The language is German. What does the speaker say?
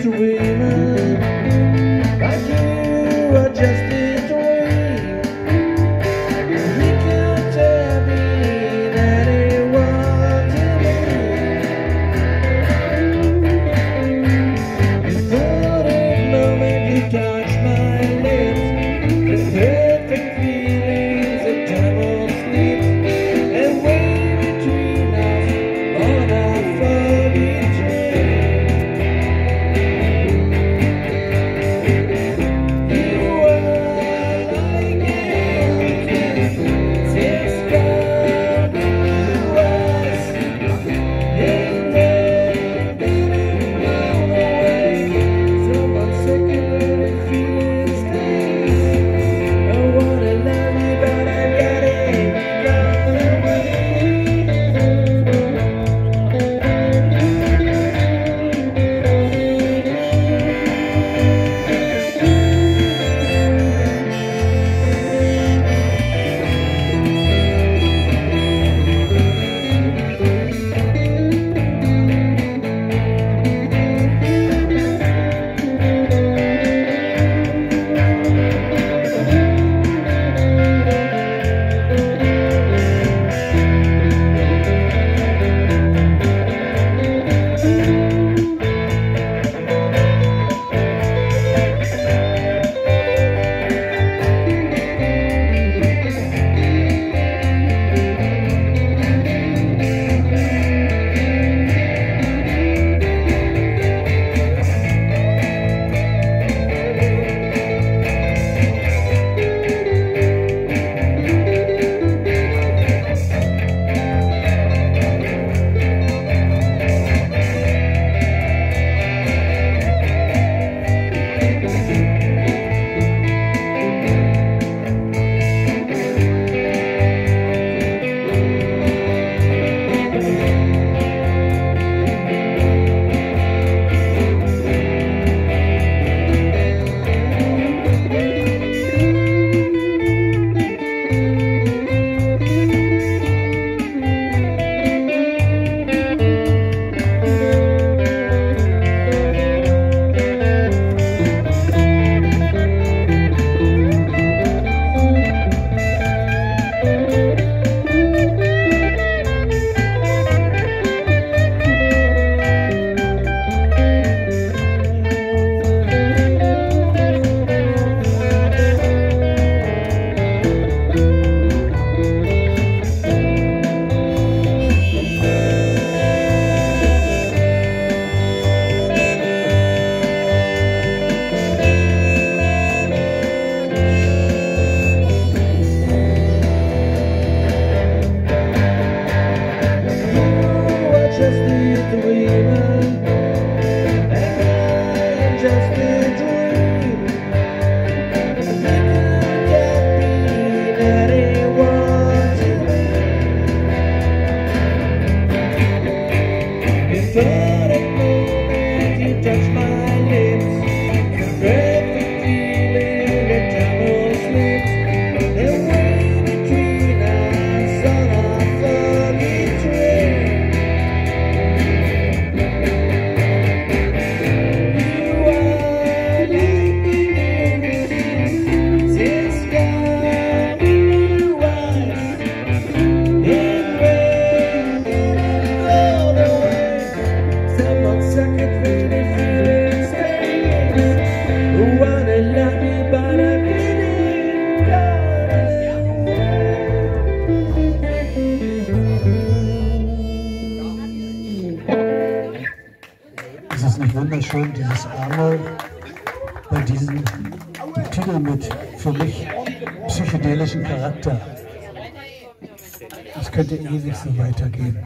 to women. Wunderschön, dieses Arme bei diesem Titel mit für mich psychedelischen Charakter? Es könnte ewig so weitergehen.